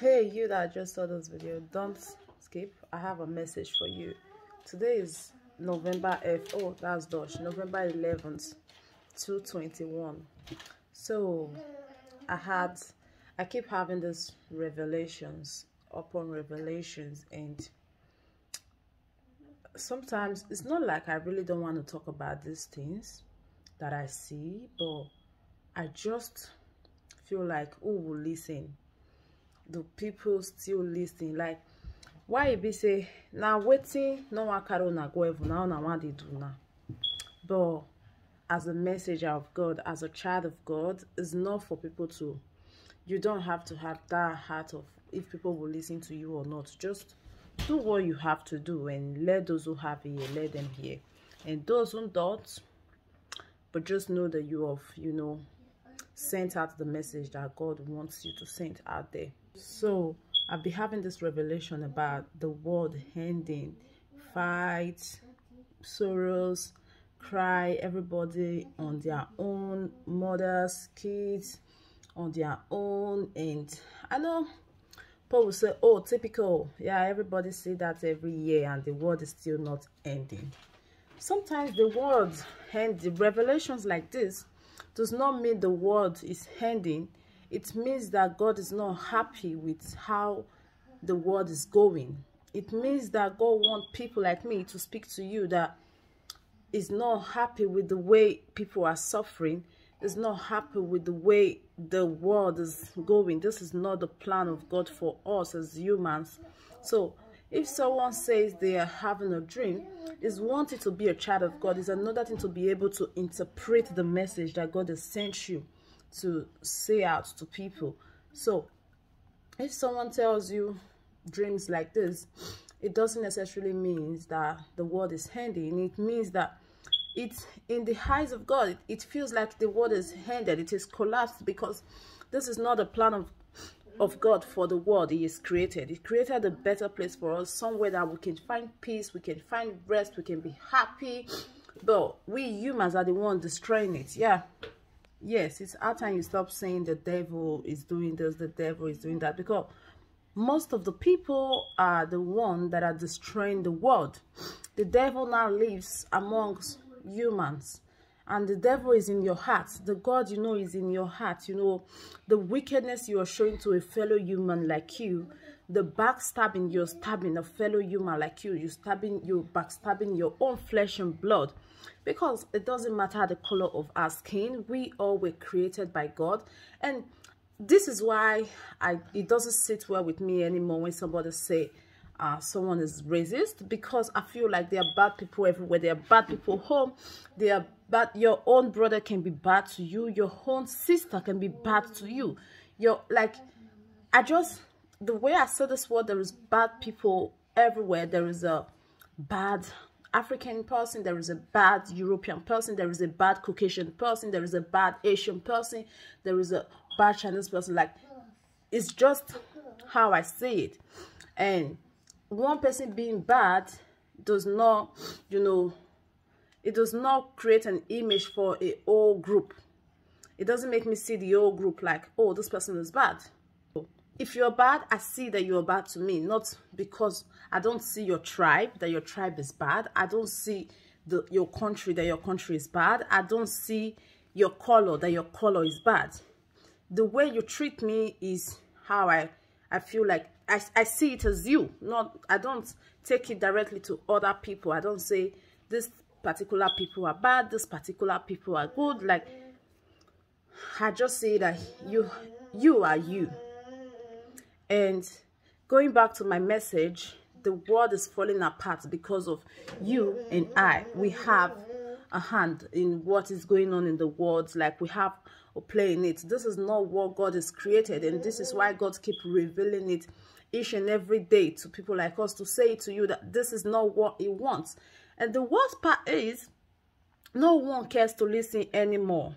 hey you that just saw this video don't skip. I have a message for you. Today is november f oh that's dutch november 11th 221 so i had i keep having these revelations upon revelations and sometimes it's not like i really don't want to talk about these things that i see but i just feel like who will listen the people still listening like why be say na wetin no wan carry una go heaven na una wan dey do now. But as a messenger of god as a child of god it's not for people to you don't have to have that heart of if people will listen to you or not. Just do what you have to do and let those who have ear let them hear. And those who don't but just know that you have you know sent out the message that god wants you to send out there so i'll be having this revelation about the world ending fights sorrows cry everybody on their own mothers kids on their own and i know Paul will say, oh, typical. Yeah, everybody say that every year and the world is still not ending. Sometimes the world and the revelations like this does not mean the world is ending. It means that God is not happy with how the world is going. It means that God wants people like me to speak to you that is not happy with the way people are suffering is not happy with the way the world is going. This is not the plan of God for us as humans. So if someone says they are having a dream, is wanting to be a child of God, is another thing to be able to interpret the message that God has sent you to say out to people. So if someone tells you dreams like this, it doesn't necessarily mean that the world is ending. It means that it's in the eyes of God, it, feels like the world is ended, it is collapsed because this is not the plan of of God for the world He has created. He created a better place for us, somewhere that we can find peace, we can find rest, we can be happy. But we humans are the ones destroying it. Yeah. Yes, it's our time you stop saying the devil is doing this, the devil is doing that. Because most of the people are the one that are destroying the world. The devil now lives amongst humans and the devil is in your heart. The god you know is in your heart you know. The wickedness you are showing to a fellow human like you the backstabbing you're stabbing a fellow human like you you stabbing you backstabbing your own flesh and blood. Because it doesn't matter the color of our skin we all were created by god. And this is why i it doesn't sit well with me anymore when somebody say uh, someone is racist because I feel like there are bad people everywhere. There are bad people home. There are bad. Your own brother can be bad to you. Your own sister can be bad to you. You're like, I just the way I said this word. There is bad people everywhere. There is a bad African person. There is a bad European person. There is a bad Caucasian person. There is a bad Asian person. There is a bad Chinese person. Like, it's just how I see it, and one person being bad does not, you know, it does not create an image for a whole group. It doesn't make me see the whole group like, oh, this person is bad. If you're bad, I see that you're bad to me, not because I don't see your tribe, that your tribe is bad. I don't see the, your country, that your country is bad. I don't see your color, that your color is bad. The way you treat me is how I, I feel like I, I see it as you not i don't take it directly to other people. I don't say this particular people are bad this particular people are good. Like i just say that you you are you. And going back to my message the world is falling apart because of you and i. We have a hand in what is going on in the world like we have a play in it. This is not what god has created and this is why god keep revealing it each and every day to people like us to say to you that this is not what he wants. And the worst part is, no one cares to listen anymore.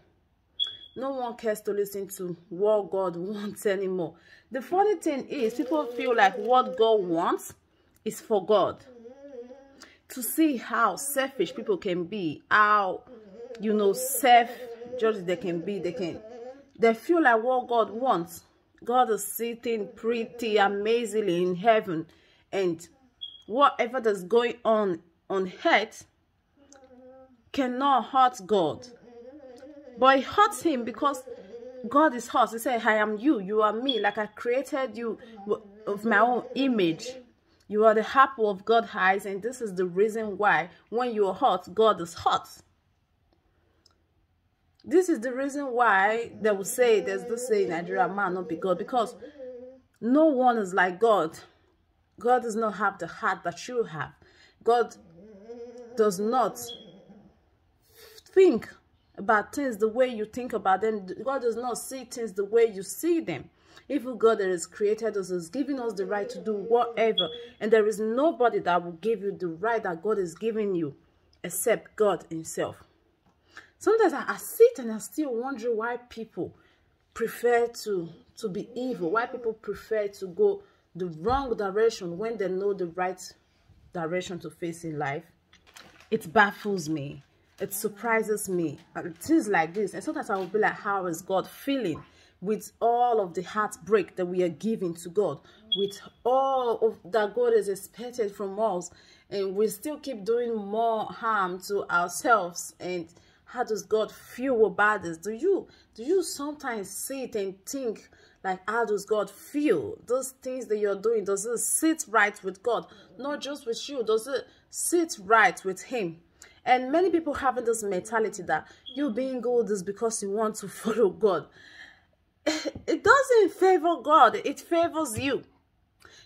No one cares to listen to what God wants anymore. The funny thing is, people feel like what God wants is for God. To see how selfish people can be, how, you know, self-judged they can be, they can, they feel like what God wants God is sitting pretty amazingly in heaven and whatever that's going on on earth cannot hurt God. But it hurts him because God is hurt. He said, I am you, you are me. Like I created you of my own image. You are the apple of God's eyes, and this is the reason why when you are hot, God is hot. This is the reason why they will say, there's this saying, Nigeria man not be God, because no one is like God. God does not have the heart that you have. God does not think about things the way you think about them. God does not see things the way you see them. Even God that has created us is giving us the right to do whatever. And there is nobody that will give you the right that God is giving you except God himself. Sometimes I, I sit and I still wonder why people prefer to, to be evil, why people prefer to go the wrong direction when they know the right direction to face in life. It baffles me. It surprises me. Things like this. And sometimes I will be like, how is God feeling with all of the heartbreak that we are giving to God? With all of that God is expected from us. And we still keep doing more harm to ourselves. And how does God feel about this? Do you, do you sometimes sit and think, like how does god feel those things that you're doing does it sit right with god not just with you does it sit right with him and many people having this mentality that you being good is because you want to follow God. It doesn't favor God. It favors you.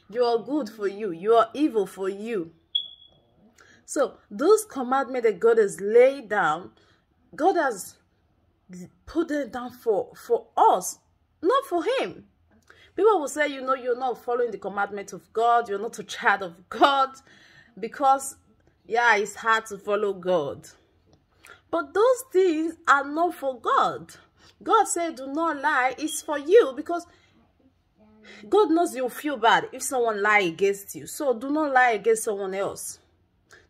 You are good for you. You are evil for you. So those commandments that God has laid down, God has put them down for, for us, not for him. People will say, you know, you're not following the commandment of God. You're not a child of God because yeah, it's hard to follow God. But those things are not for God. God said, do not lie. It's for you because God knows you'll feel bad if someone lie against you. So do not lie against someone else.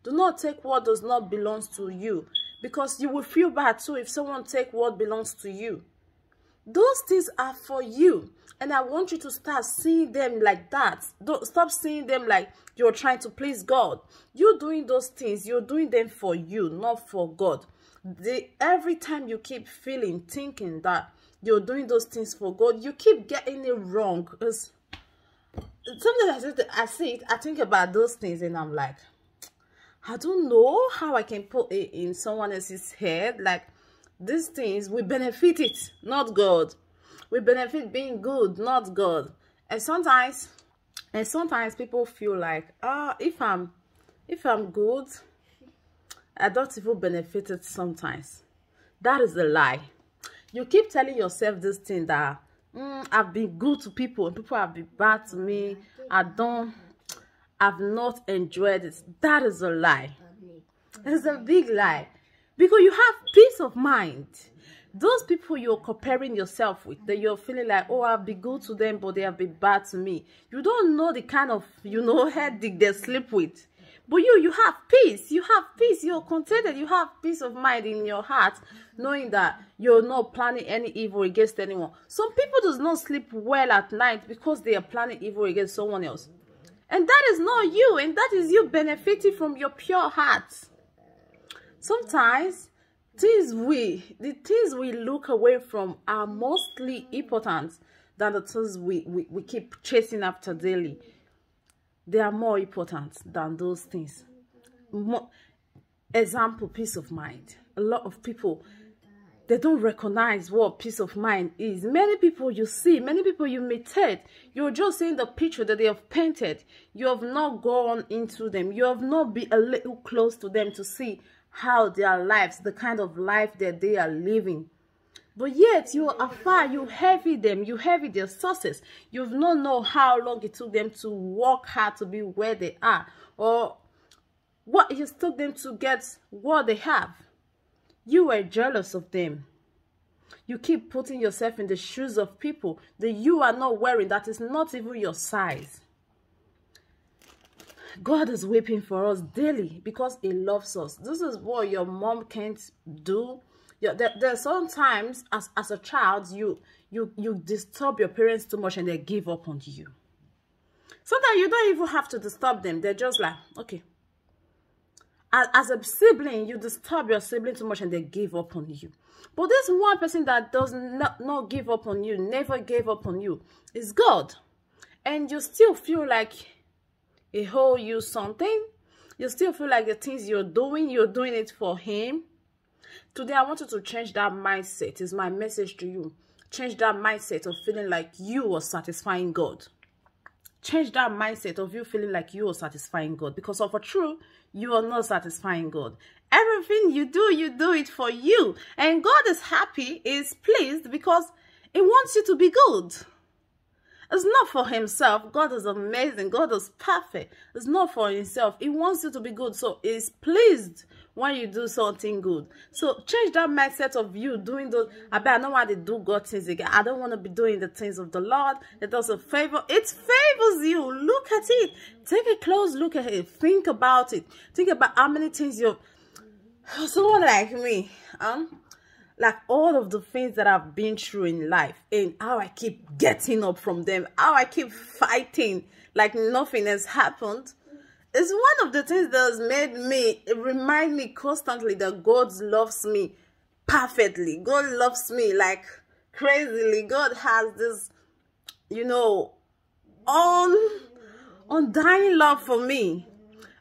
Do not take what does not belong to you because you will feel bad too if someone take what belongs to you. Those things are for you. And I want you to start seeing them like that. Don't stop seeing them like you're trying to please God. You're doing those things. You're doing them for you, not for God. The, every time you keep feeling, thinking that you're doing those things for God, you keep getting it wrong. It's, sometimes I, I see it, I think about those things and I'm like, I don't know how I can put it in someone else's head. Like, these things, we benefit it, not God. We benefit being good, not God. And sometimes, and sometimes people feel like, ah, oh, if I'm, if I'm good, I don't even benefit it sometimes. That is a lie. You keep telling yourself this thing that, mm, I've been good to people and people have been bad to me. I don't, I've not enjoyed it. That is a lie. It's a big lie. Because you have peace of mind. Those people you're comparing yourself with that you're feeling like oh i'll be good to them but they have been bad to me. You don't know the kind of you know headache they sleep with. But you you have peace. You have peace. You're contented. You have peace of mind in your heart knowing that you're not planning any evil against anyone. Some people does not sleep well at night because they are planning evil against someone else and that is not you and that is you benefiting from your pure heart sometimes things we the things we look away from are mostly important than the things we, we, we keep chasing after daily. They are more important than those things. More, example, peace of mind. A lot of people, they don't recognize what peace of mind is. Many people you see, many people you meet, you're just seeing the picture that they have painted. You have not gone into them. You have not been a little close to them to see how their lives, the kind of life that they are living. But yet you are far, you heavy them, you heavy their sources. You've not know how long it took them to work hard to be where they are. Or what it took them to get what they have. You are jealous of them. You keep putting yourself in the shoes of people that you are not wearing that is not even your size. God is weeping for us daily because he loves us. This is what your mom can't do. There, there are sometimes as, as a child, you you you disturb your parents too much and they give up on you sometimes you don't even have to disturb them they're just like okay as, a sibling you disturb your sibling too much and they give up on you. But this one person that does not, not give up on you never gave up on you is god. And you still feel like he owe you something. You still feel like the things you're doing you're doing it for him. Today i want you to change that mindset. Is my message to you. Change that mindset of feeling like you are satisfying god change that mindset of you feeling like you are satisfying god. Because of a true you are not satisfying god. Everything you do you do it for you. And god is happy is pleased because he wants you to be good it's not for himself. God is amazing. God is perfect. It's not for himself. He wants you to be good. So he's pleased when you do something good. So change that mindset of you doing those. I bet I don't want to do God things again. I don't want to be doing the things of the Lord. It doesn't favor. It favors you. Look at it. Take a close look at it. Think about it. Think about how many things you someone like me. Um, like all of the things that I've been through in life and how I keep getting up from them, how I keep fighting like nothing has happened. It's one of the things that has made me remind me constantly that God loves me perfectly. God loves me like crazily. God has this, you know, on undying love for me.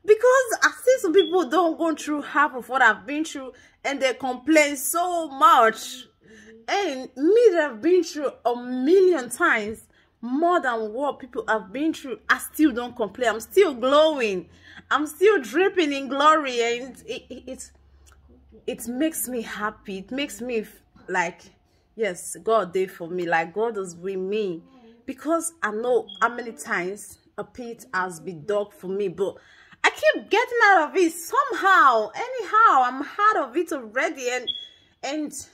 Because I see some people don't go through half of what I've been through and they complain so much. And me that have been through a million times more than what people have been through, I still don't complain. I'm still glowing. I'm still dripping in glory. And it, it, it, it makes me happy. It makes me like, yes, God did for me. Like God is with me. Because I know how many times a pit has been dug for me. But keep getting out of it somehow. Anyhow, I'm out of it already. And and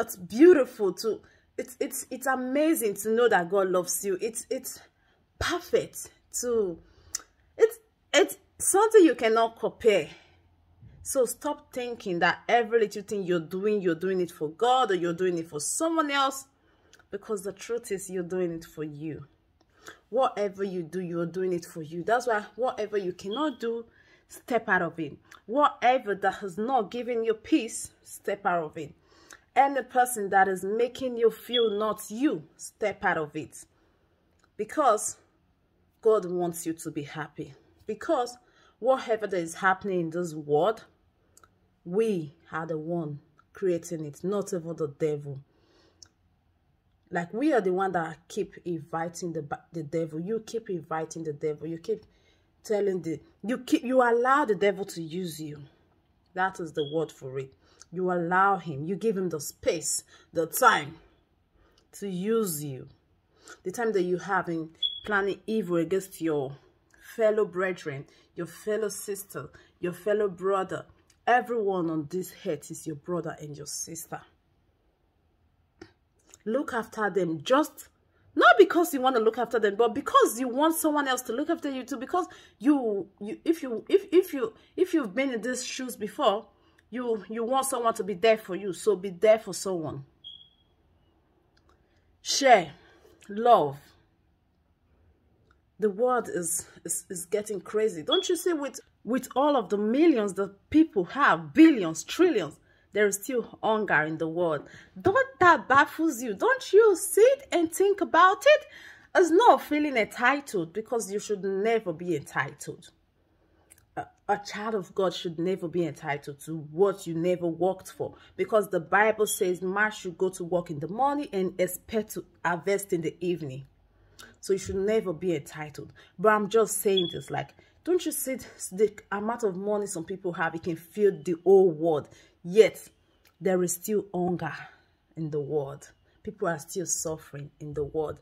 it's beautiful to it's it's it's amazing to know that God loves you. It's it's perfect to it's it's something you cannot compare. So stop thinking that every little thing you're doing, you're doing it for God or you're doing it for someone else. Because the truth is you're doing it for you whatever you do you're doing it for you. That's why whatever you cannot do step out of it. Whatever that has not given you peace step out of it. Any person that is making you feel not you step out of it. Because god wants you to be happy. Because whatever that is happening in this world we are the one creating it not even the devil like we are the one that keep inviting the the devil. You keep inviting the devil. You keep telling the you keep you allow the devil to use you. That is the word for it. You allow him. You give him the space, the time to use you. The time that you have in planning evil against your fellow brethren, your fellow sister, your fellow brother. Everyone on this earth is your brother and your sister look after them. Just not because you want to look after them but because you want someone else to look after you too. Because you you if you if if you if you've been in these shoes before you you want someone to be there for you. So be there for someone. Share. Love. The world is, is is getting crazy. Don't you see with with all of the millions that people have billions trillions there is still hunger in the world. Don't that baffles you? Don't you sit and think about it? It's not feeling entitled because you should never be entitled. A, a child of God should never be entitled to what you never worked for because the Bible says man should go to work in the morning and expect to harvest in the evening. So you should never be entitled. But I'm just saying this like, don't you see the amount of money some people have? It can fill the whole world. Yet, there is still hunger in the world. People are still suffering in the world.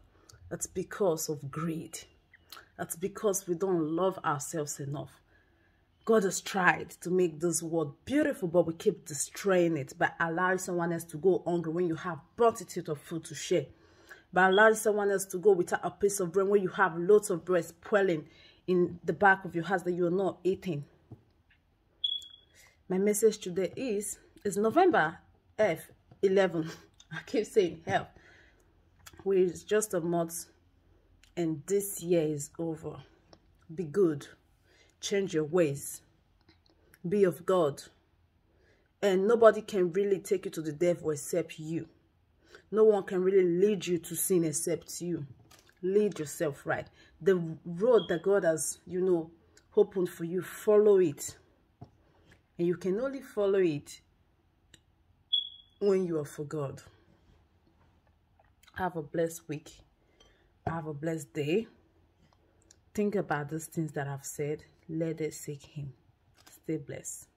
That's because of greed. That's because we don't love ourselves enough. God has tried to make this world beautiful, but we keep destroying it by allowing someone else to go hungry when you have multitude of food to share. By allowing someone else to go without a piece of bread when you have lots of bread spoiling in the back of your house that you're not eating. My message today is, it's November F 11. I keep saying F. With just a month and this year is over. Be good. Change your ways. Be of God. And nobody can really take you to the devil except you. No one can really lead you to sin except you. Lead yourself right. The road that God has, you know, opened for you, follow it. And you can only follow it when you are for God. Have a blessed week. Have a blessed day. Think about those things that I've said. Let us seek Him. Stay blessed.